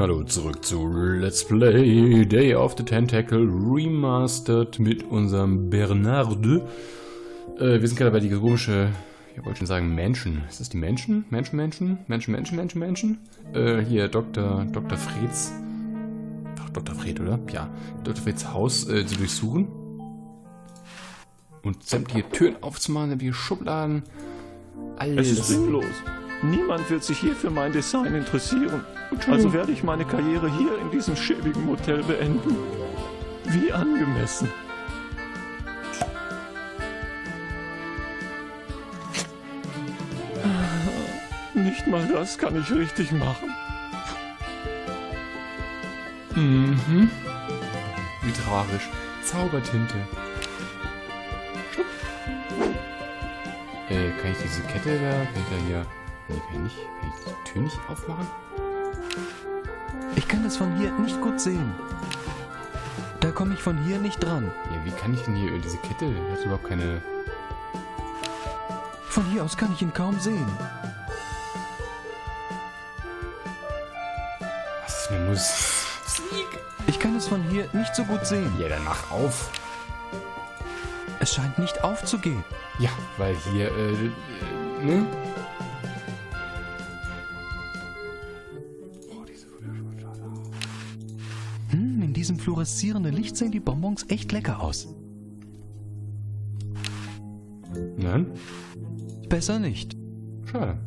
Hallo, zurück zu Let's Play Day of the Tentacle Remastered mit unserem Bernard. Äh, wir sind gerade bei die komische, ich wollte schon sagen Menschen. Ist das die Menschen? Menschen, Menschen? Menschen, Menschen, Menschen, Menschen? Äh, hier Dr. Dr. Freds. Doch, Dr. Fred, oder? Ja. Dr. Freds Haus äh, zu durchsuchen. Und sämtliche Türen aufzumachen, sämtliche Schubladen. Alles. Es ist sinnlos. Niemand wird sich hier für mein Design interessieren. Also werde ich meine Karriere hier in diesem schäbigen Motel beenden. Wie angemessen. Nicht mal das kann ich richtig machen. Mhm. Wie traurig. Zaubertinte. Äh, kann ich diese Kette da, kann ich da hier... Nee, kann ich nicht. Kann ich die Tür nicht aufmachen? Ich kann es von hier nicht gut sehen. Da komme ich von hier nicht dran. Ja, wie kann ich denn hier über diese Kette? Das ist überhaupt keine... Von hier aus kann ich ihn kaum sehen. Was ist mit Musik? Ich kann es von hier nicht so gut sehen. Ja, dann mach auf. Es scheint nicht aufzugehen. Ja, weil hier, äh, äh ne? Diesem fluoreszierenden Licht sehen die Bonbons echt lecker aus. Nein? Besser nicht. Schade.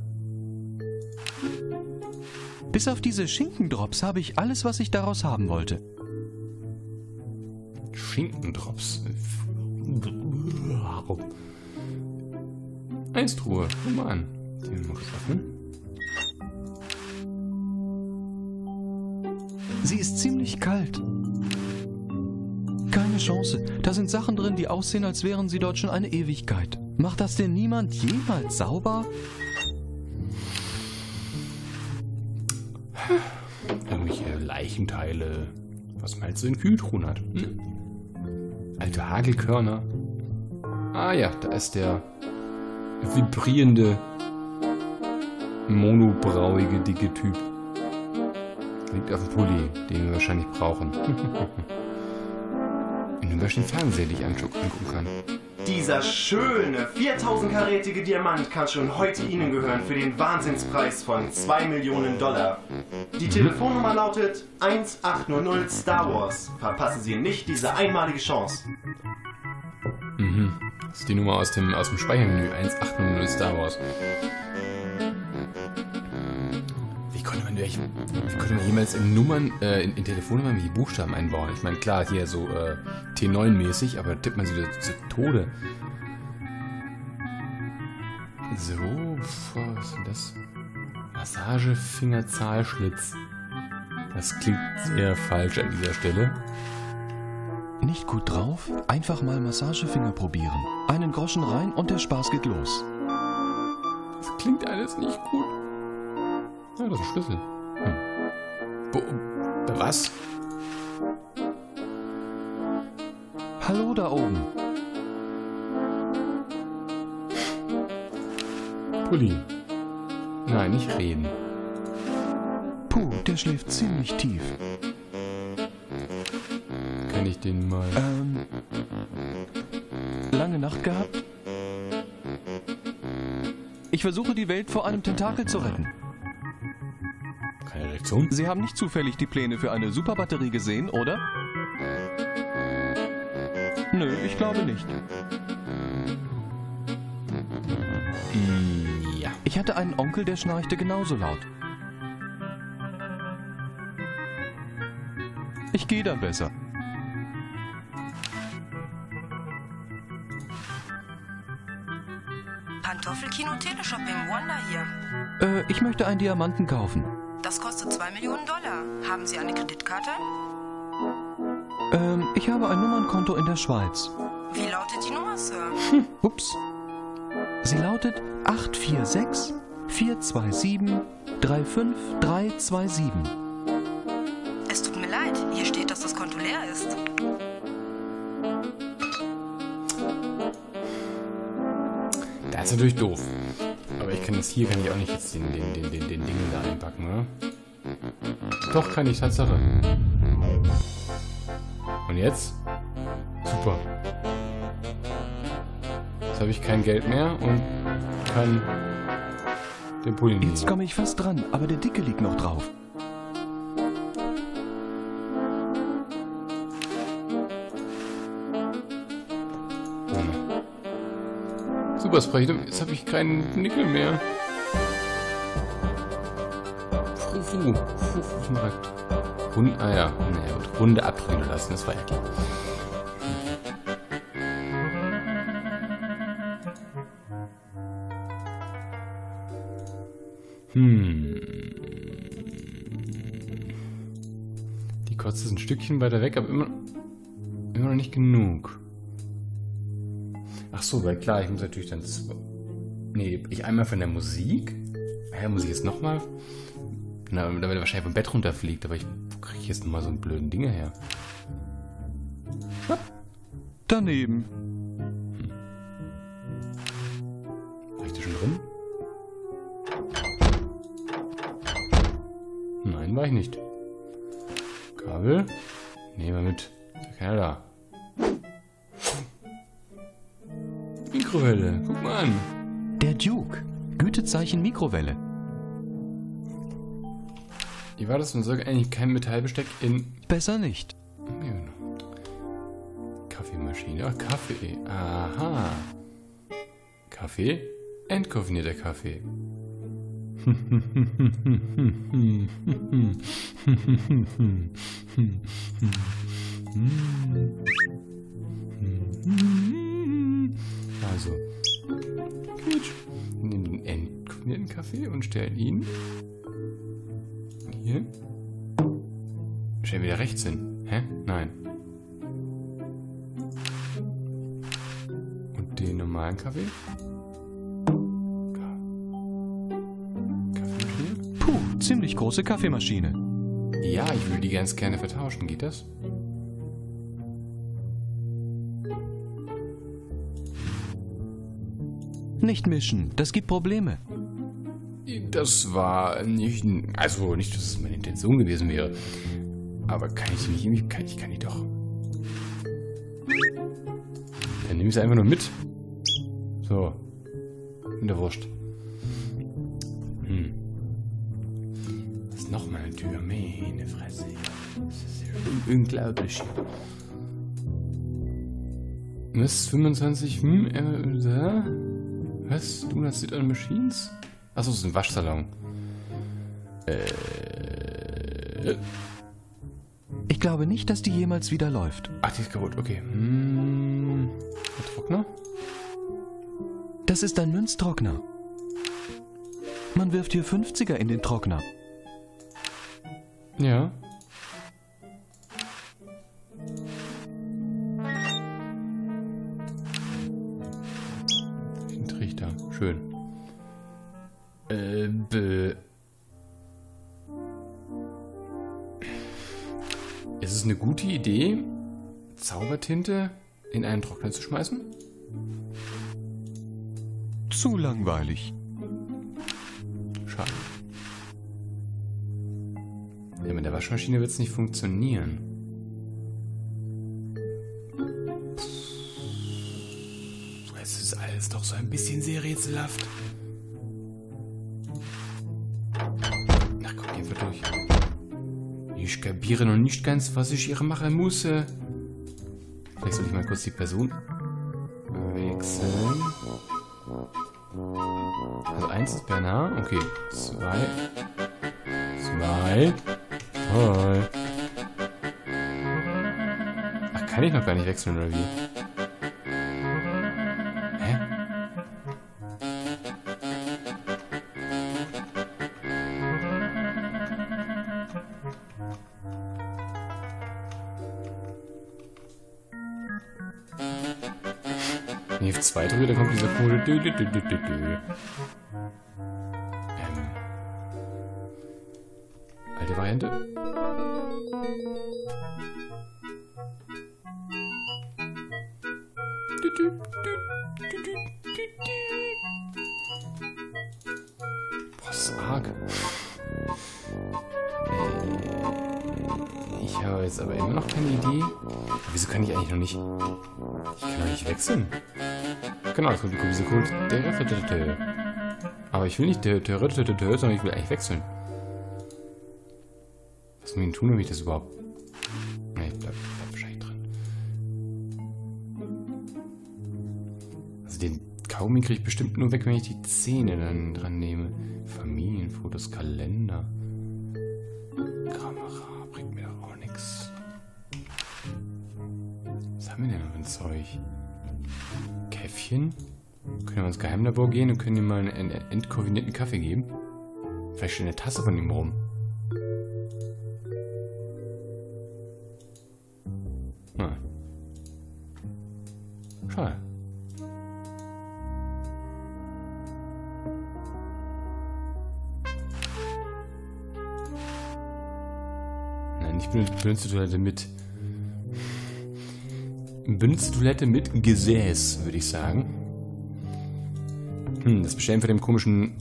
Bis auf diese Schinkendrops habe ich alles, was ich daraus haben wollte. Schinkendrops. Eistruhe. Guck mal an. Die mal kurz öffnen. Sie ist ziemlich kalt. Keine Chance. Da sind Sachen drin, die aussehen, als wären sie dort schon eine Ewigkeit. Macht das denn niemand jemals sauber? Irgendwelche Leichenteile. Was halt so in Kühltruhen hat. Hm? Alte Hagelkörner. Ah ja, da ist der vibrierende, monobrauige, dicke Typ. Liegt auf dem Pulli, den wir wahrscheinlich brauchen. Dem wir den Fernseher, den ich angucken kann. Dieser schöne 4000-karätige Diamant kann schon heute Ihnen gehören für den Wahnsinnspreis von 2 Millionen Dollar. Die Telefonnummer lautet 1800 Star Wars. Verpassen Sie nicht diese einmalige Chance. Mhm. Das ist die Nummer aus dem, aus dem Speichermenü. 1800 Star Wars. Wie konnte man, welche, wie konnte man jemals in Nummern, äh, in, in Telefonnummern die Buchstaben einbauen? Ich meine, klar, hier so äh, T9-mäßig, aber tippt man sie wieder zu Tode. So, was ist denn das? Massagefingerzahlschlitz. Das klingt sehr falsch an dieser Stelle. Nicht gut drauf? Einfach mal Massagefinger probieren. Einen Groschen rein und der Spaß geht los. Das klingt alles nicht gut. Ja, das ist ein Schlüssel. Hm. Was? Hallo da oben. Pulli. Nein, nicht reden. Puh, der schläft ziemlich tief. Kann ich den mal... Ähm. Lange Nacht gehabt? Ich versuche die Welt vor einem Tentakel zu retten. Keine Reaktion? Sie haben nicht zufällig die Pläne für eine Superbatterie gesehen, oder? Nö, ich glaube nicht. Ja. Ich hatte einen Onkel, der schnarchte genauso laut. Ich gehe dann besser. Pantoffelkino Teleshopping Wonder hier. Äh, ich möchte einen Diamanten kaufen. Das kostet 2 Millionen Dollar. Haben Sie eine Kreditkarte? Ähm, ich habe ein Nummernkonto in der Schweiz. Wie lautet die Nummer, Sir? Ups. Sie lautet 846 427 35327. Es tut mir leid. Hier steht, dass das Konto leer ist. Das ist natürlich doof. Ich kann das hier, kann ich auch nicht jetzt den, den, den, den, den Ding da einpacken, oder? Doch, kann ich, Tatsache. Und jetzt? Super. Jetzt habe ich kein Geld mehr und kann den Pulli Jetzt nehmen. komme ich fast dran, aber der Dicke liegt noch drauf. Spray, jetzt habe ich keinen Nickel mehr. Fu, fu, fu, fu, Smaragd. Hund, ah ja, naja gut, Hunde abprügeln lassen, das war ja klar. Hm. Die Kotze ist ein Stückchen weiter weg, aber immer, immer noch nicht genug. Ach so, weil klar, ich muss natürlich dann... Nee, ich einmal von der Musik. Ja, Musik jetzt nochmal. Na, damit er wahrscheinlich vom Bett runterfliegt, aber ich kriege ich jetzt nochmal so einen blöden Dinge her. Daneben. War ich da schon drin? Nein, war ich nicht. Kabel? Nehmen wir mit. Ja keiner da. Mikrowelle, guck mal an. Der Duke. Gütezeichen Mikrowelle. Wie war das? Man soll eigentlich kein Metallbesteck in Besser nicht. Genau. Kaffeemaschine. Ah, Kaffee. Aha. Kaffee? Entkoffinierter Kaffee. Also. Wir nehmen den entkoffinierten Kaffee und stellen ihn hier Stellen wieder rechts hin. Hä? Nein. Und den normalen Kaffee? Ka Kaffeemaschine? Puh, ziemlich große Kaffeemaschine. Ja, ich würde die ganz gerne vertauschen. Geht das? Nicht mischen, das gibt Probleme. Das war nicht... Also nicht, dass es meine Intention gewesen wäre. Aber kann ich irgendwie... Kann, ich kann die doch... Dann nehme ich sie einfach nur mit. So. In der Wurst. Hm. Das ist nochmal eine Tür. Meine Fresse. Das ist ja un unglaublich. Was? 25? Hm? Äh, da? Was? Du hast it on machines? Achso, es ist ein Waschsalon. Äh. Ich glaube nicht, dass die jemals wieder läuft. Ach, die ist kaputt, okay. Hm. Der Trockner? Das ist ein Münztrockner. Man wirft hier 50er in den Trockner. Ja. Schön. Äh, bäh. Ist es eine gute Idee, Zaubertinte in einen Trockner zu schmeißen? Zu langweilig. Schade. Ja, mit der Waschmaschine wird es nicht funktionieren. So ein bisschen sehr rätselhaft. Ach, guck einfach durch. Ich kapiere noch nicht ganz, was ich hier machen muss. Vielleicht soll ich mal kurz die Person wechseln. Also eins ist Bernard. Okay. Zwei. Zwei. Drei. Ach, kann ich noch gar nicht wechseln, oder wie? Wenn ich auf 2 drücke, dann kommt dieser Dü, Dü, Aber ich will nicht der sondern ich will eigentlich wechseln. Was muss ich tun, damit ich das überhaupt... Ne, ich bleib, bleib wahrscheinlich dran. Also den Kaugummi kriege ich bestimmt nur weg, wenn ich die Zähne dann dran nehme. Familienfotos, Kalender. Kamera bringt mir auch nichts. Was haben wir denn noch für ein Zeug? Käffchen? Können wir ins Geheimlabor gehen und können ihm mal einen entkoordinierten Kaffee geben? Vielleicht steht eine Tasse von ihm rum. Hm. Schade. Nein, ich benutze Toilette mit. Benutze Toilette mit Gesäß, würde ich sagen. Hm, das Bestellen für dem komischen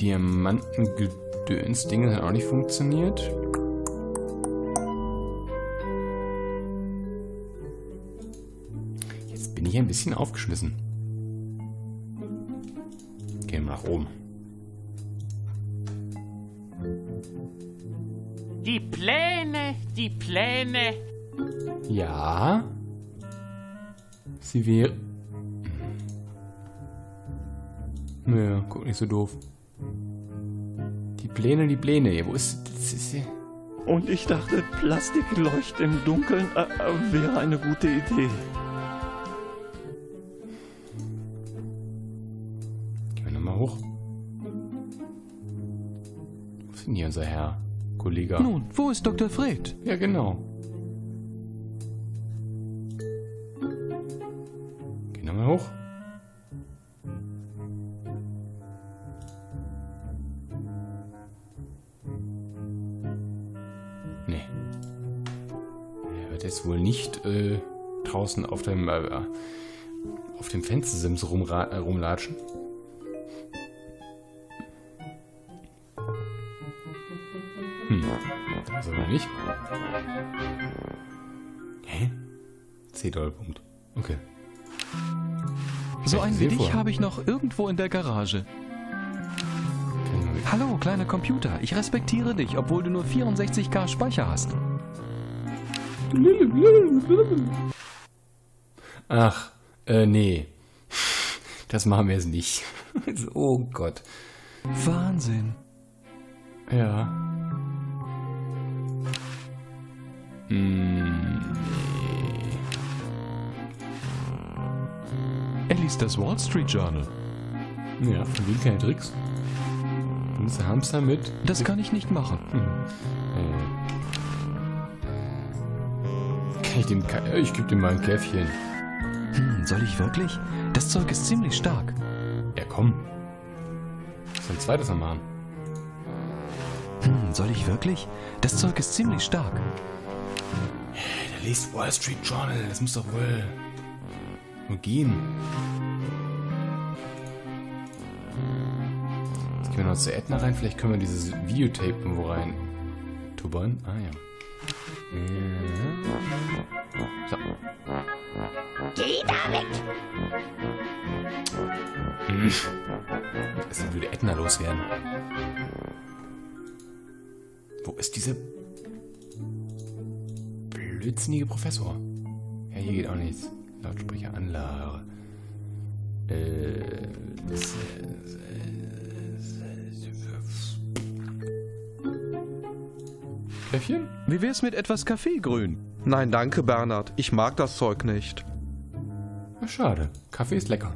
Diamantengedöns-Ding hat auch nicht funktioniert. Jetzt bin ich ein bisschen aufgeschmissen. Gehen wir nach oben. Die Pläne, die Pläne. Ja. Sie wäre... Naja, guck nicht so doof. Die Pläne, die Pläne. Wo ist... Das ist hier? Und ich dachte, Plastikleucht im Dunkeln äh, äh, wäre eine gute Idee. Gehen wir nochmal hoch. Wo ist denn hier unser Herr? Kollege? Nun, wo ist Dr. Fred? Ja, genau. Dem äh, auf dem Fenstersims rumra äh, rumlatschen. Hm, das aber nicht. Hä? C-Dollpunkt. Okay. So einen wie dich habe ich noch irgendwo in der Garage. Hallo, kleiner Computer. Ich respektiere dich, obwohl du nur 64k Speicher hast. Ach, äh, nee. Das machen wir jetzt nicht. oh Gott. Wahnsinn. Ja. Hm, Er liest das Wall Street Journal. ja, von wem keine Tricks? Ein Hamster mit. Das kann ich nicht machen. Äh, kann ich dem. Ka ich gebe dem mal ein Käffchen. Hm, soll ich wirklich? Das Zeug ist ziemlich stark. Ja, komm. Soll ein zweites noch machen? Hm, soll ich wirklich? Das Zeug ist ziemlich stark. Der liest Wall Street Journal. Das muss doch wohl. nur gehen. Jetzt gehen wir noch zu Edna rein. Vielleicht können wir dieses Videotape irgendwo rein. Tubbern? Ah ja. Ja. So. Geh damit! Hm. Es würde Edna loswerden. Wo ist dieser blödsinnige Professor? Ja, hier geht auch nichts. Lautsprecheranlage. Äh, das, Käffchen? Wie wär's mit etwas Kaffeegrün? Nein, danke, Bernhard. Ich mag das Zeug nicht. Ja, schade. Kaffee ist lecker.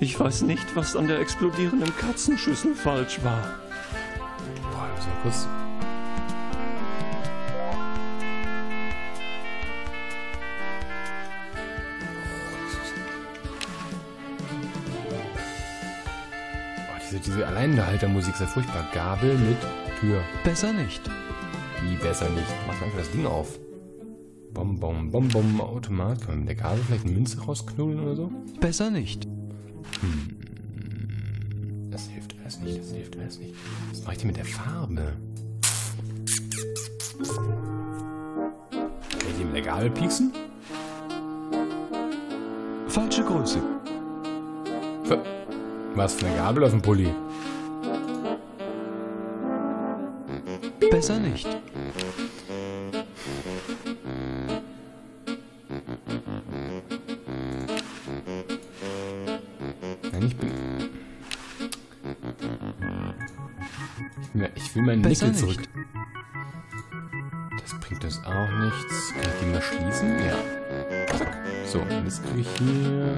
Ich weiß nicht, was an der explodierenden Katzenschüssel falsch war. Boah, müssen wir kurz. Diese, Alleinhaltermusik ist ja furchtbar. Gabel mit Tür. Besser nicht. Wie besser nicht. Mach einfach das Ding auf. Bom, bom, bom, bom, Automat. Kann man mit der Gabel vielleicht eine Münze rausknuddeln oder so? Besser nicht. Das hilft das nicht, das hilft alles nicht. Was mache ich denn mit der Farbe? Kann ich die mit der Gabel pieksen? Falsche Größe. Ver- Was für eine Gabel auf dem Pulli? Besser nicht. Nein, ich bin... Ich will, meinen Besser Nickel nicht. zurück. Das bringt das auch nichts. Kann ich die mal schließen? Ja. So, und jetzt kriege ich hier...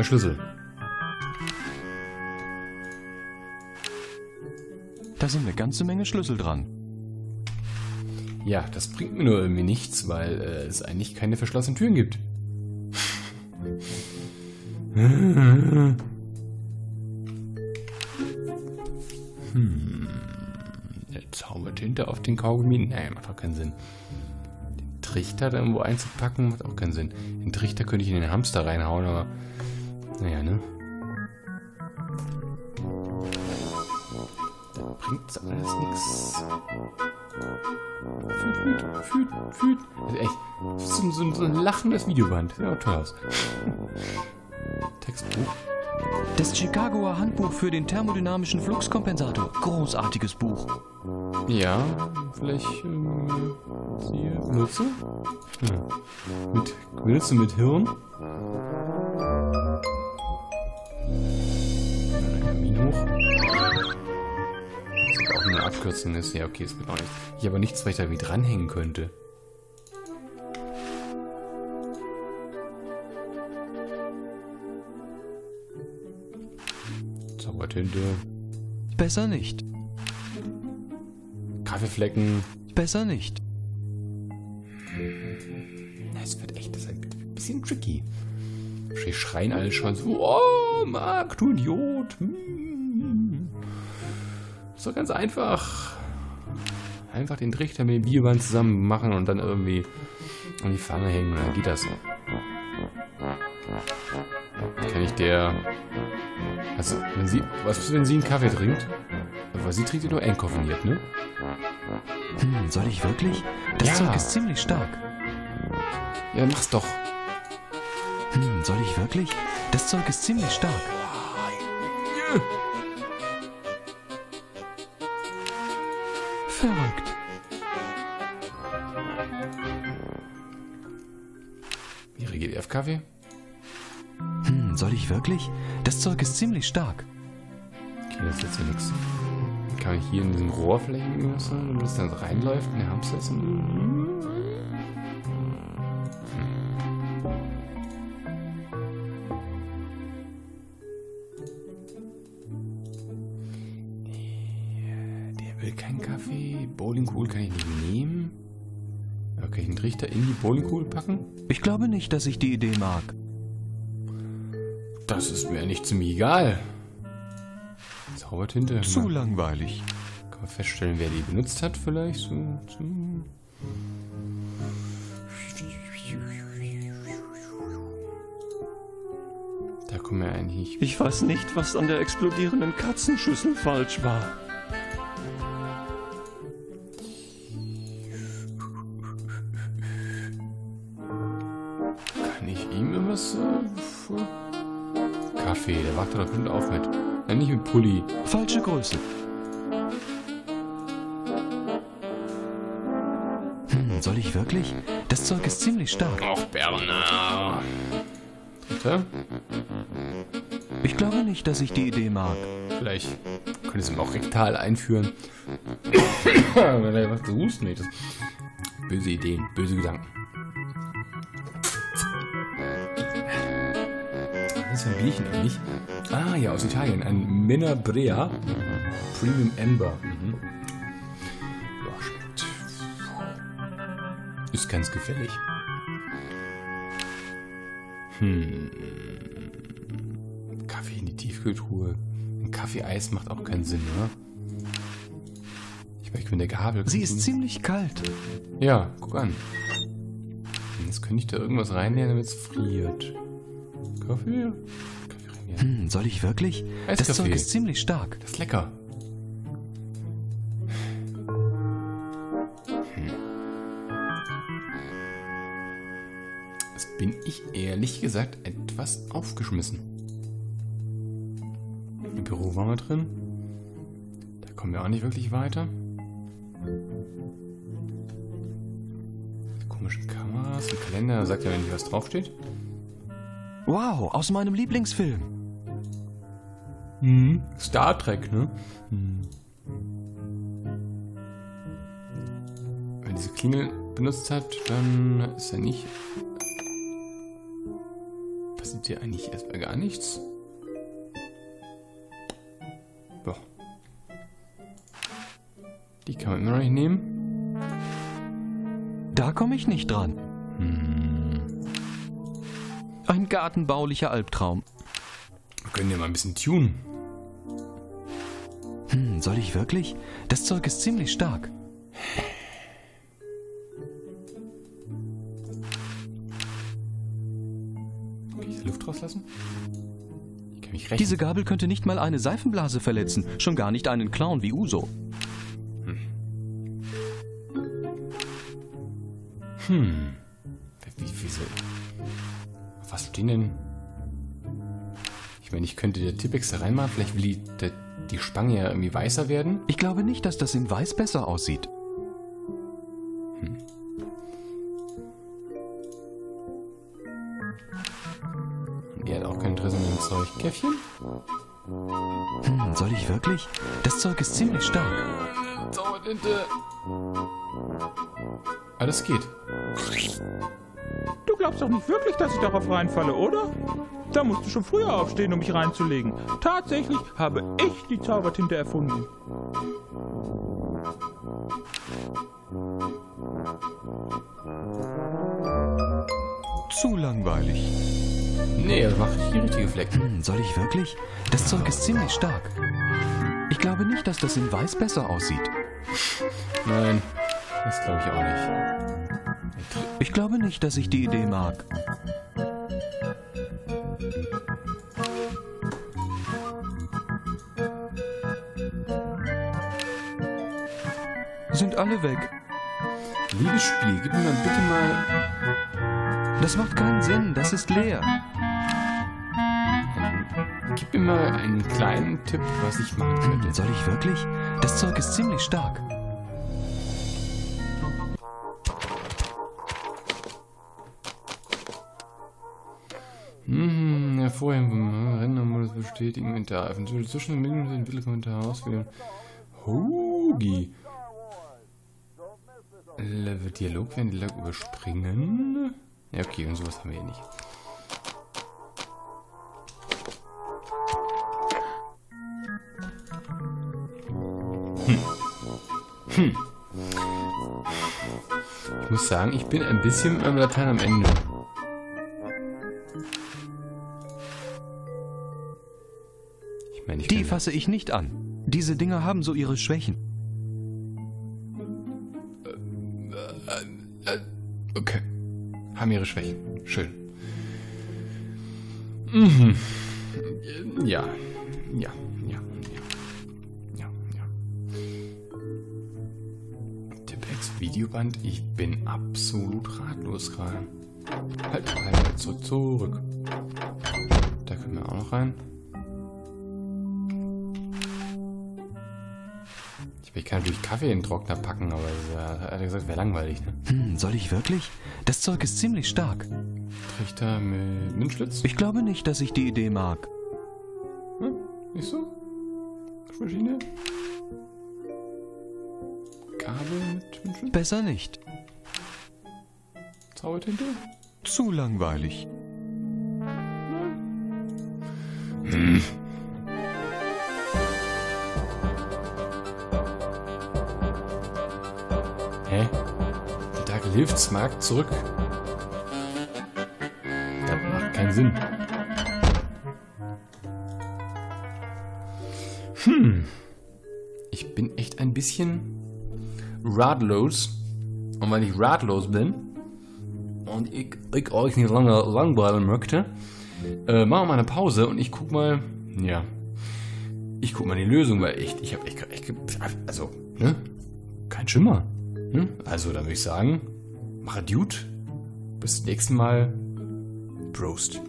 Wir Schlüssel. Da sind eine ganze Menge Schlüssel dran. Ja, das bringt mir nur irgendwie nichts, weil äh, es eigentlich keine verschlossenen Türen gibt. Hm. Der Zaubertinte auf den Kaugummi? Nee, macht auch keinen Sinn. Den Trichter da irgendwo einzupacken, macht auch keinen Sinn. Den Trichter könnte ich in den Hamster reinhauen, aber... Naja, ne? Da bringt's alles nichts. Fühlt, fühlt, fühlt, fühlt. Also echt, so, so, so ein lachendes Videoband. Sieht auch toll aus. Textbuch. Das Chicagoer Handbuch für den thermodynamischen Fluxkompensator. Großartiges Buch. Ja, vielleicht ähm, siehe, benutze. Ja. Mit, benutze mit Hirn. Abkürzung ist. Ja, okay, das geht auch nicht. Ich aber nichts weiter wie dranhängen könnte. Zaubertinte. Besser nicht. Kaffeeflecken. Besser nicht. Es wird echt das ist ein bisschen tricky. Schreien alle schon so, oh, Marc, du Idiot. Hm. Ist doch ganz einfach. Einfach den Trichter mit dem Videoband zusammen machen und dann irgendwie an die Pfanne hängen und dann geht das. Kann ich der... Also, wenn sie... Was ist, wenn sie einen Kaffee trinkt? Weil sie trinkt ja nur entkoffiniert, ne? Hm, soll ich wirklich? Das Ja. Zeug ist ziemlich stark. Ja, mach's doch. Hm, soll ich wirklich? Das Zeug ist ziemlich stark. Verrückt. Kaffee? Hm, soll ich wirklich? Das Zeug ist ziemlich stark. Okay, das ist jetzt ja nichts. Kann ich hier in diesem Rohr vielleicht irgendwas, wenn das dann so reinläuft und der Hamster ist ein... Der, will keinen Kaffee. Bowlingkugel kann ich nicht. Aber kann ich den Trichter in die Bowlingkugel packen? Ich glaube nicht, dass ich die Idee mag. Das ist mir nicht ziemlich egal. Zaubertinte. Zu Mal- langweilig. Kann man feststellen, wer die benutzt hat vielleicht? So, so. Da kommen wir eigentlich... Ich weiß nicht, was an der explodierenden Katzenschüssel falsch war. Kann ich ihm irgendwas... Äh, Kaffee, der wacht doch bestimmt auf mit. Nein, nicht mit Pulli. Falsche Größe. Hm, soll ich wirklich? Das Zeug ist ziemlich stark. Och, Bernard. Dritter? Ich glaube nicht, dass ich die Idee mag. Vielleicht könnte es ihm auch rektal einführen. Wenn er macht so Husten nicht. Böse Ideen, böse Gedanken. Ist ein Bierchen eigentlich? Ah ja, aus Italien. Ein Menabrea Premium Amber. Mhm. Ja, schmeckt. Ist ganz gefällig. Hm. Kaffee in die Tiefkühltruhe. Ein Kaffee-Eis macht auch keinen Sinn, oder? Ich möchte mit der Gabel. Sie ist ziemlich kalt. Ja, guck an. Jetzt könnte ich da irgendwas reinnehmen, damit es friert. Kaffee? Kaffee rein, Hm, soll ich wirklich? Das. Zeug ist ziemlich stark. Das ist lecker. Hm. Jetzt bin ich ehrlich gesagt etwas aufgeschmissen. Im Büro waren wir drin. Da kommen wir auch nicht wirklich weiter. Komische Kameras, ein Kalender, sagt ja nicht, was draufsteht. Wow, aus meinem Lieblingsfilm. Mhm. Star Trek, ne? Hm. Wenn diese Klingel benutzt hat, dann ist er nicht. Passiert hier eigentlich erstmal gar nichts? Boah. Die kann man immer noch nicht nehmen. Da komme ich nicht dran. Hm. Ein gartenbaulicher Albtraum. Wir können ja mal ein bisschen tunen. Hm, soll ich wirklich? Das Zeug ist ziemlich stark. Kann ich die Luft rauslassen? Ich kann mich recht. Diese Gabel könnte nicht mal eine Seifenblase verletzen, schon gar nicht einen Clown wie Uso. Hm. Wie, wieso? Was stehen denn? Ich meine, ich könnte der Tippex da reinmachen. Vielleicht will die, der, die Spange ja irgendwie weißer werden. Ich glaube nicht, dass das in Weiß besser aussieht. Die hat auch kein Interesse an dem Zeug. Käffchen? Hm, soll ich wirklich? Das Zeug ist ziemlich stark. Zaubertinte. Ah, das geht. Du glaubst doch nicht wirklich, dass ich darauf reinfalle, oder? Da musst du schon früher aufstehen, um mich reinzulegen. Tatsächlich habe ich die Zaubertinte erfunden. Zu langweilig. Nee, das macht die richtige Fleck. Hm, soll ich wirklich? Das Zeug ist ziemlich stark. Ich glaube nicht, dass das in Weiß besser aussieht. Nein, das glaube ich auch nicht. Ich glaube nicht, dass ich die Idee mag. Sind alle weg. Liebes Spiel, gib mir mal bitte mal. Das macht keinen Sinn, das ist leer. Gib mir mal einen kleinen Tipp, was ich machen könnte. Soll ich wirklich? Das Zeug ist ziemlich stark. Mhm, hervorheben. Rendermodus bestätigen. Eventuell zwischen den Mitteln Mittelkommentar auswählen. Hogi. Level Dialog werden Dialog überspringen. Ja, okay, und sowas haben wir hier nicht. Hm. Hm. Ich muss sagen, ich bin ein bisschen mit meinem Latein am Ende. Fasse ich nicht an. Diese Dinger haben so ihre Schwächen. Okay. Haben ihre Schwächen. Schön. Mhm. Ja. Ja. Ja. Ja. Ja. Ja. Tippex Videoband. Ich bin absolut ratlos gerade. Halt, halt, halt, zurück, zurück. Da können wir auch noch rein. Ich, kann natürlich Kaffee in den Trockner packen, aber das, hat er gesagt, wäre langweilig, ne? Hm, soll ich wirklich? Das Zeug ist ziemlich stark. Trichter mit Münzschlitz? Ich glaube nicht, dass ich die Idee mag. Hm? Nicht so? Waschmaschine? Kabel mit Münzschlitz? Besser nicht. Zaubertinte? Zu langweilig. Hä? Mark, zurück. Das macht keinen Sinn. Hm. Ich bin echt ein bisschen ratlos. Und weil ich ratlos bin und ich, ich euch nicht lange langweilen möchte, äh, machen wir mal eine Pause und ich guck mal, ja, ich guck mal die Lösung, weil echt, ich habe echt, echt, also, ne, kein Schimmer. Ne? Also, dann würde ich sagen, gut. Bis zum nächsten Mal. Prost.